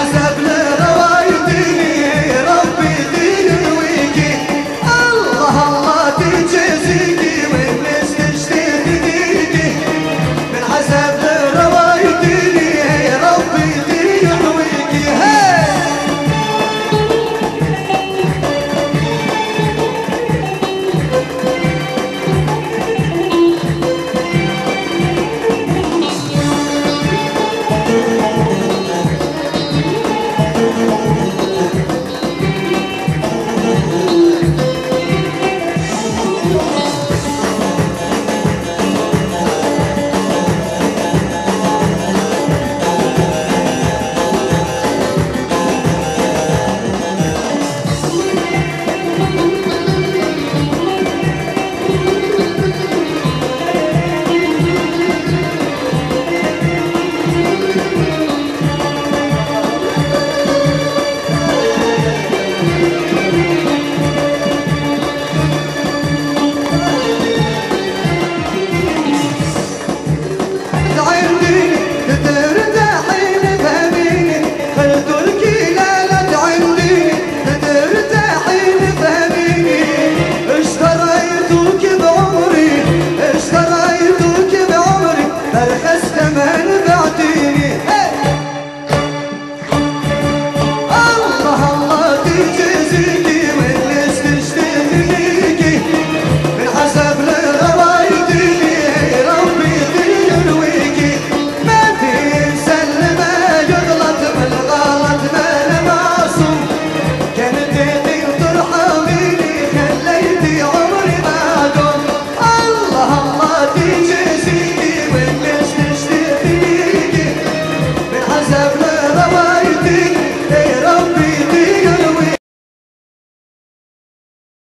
Mas é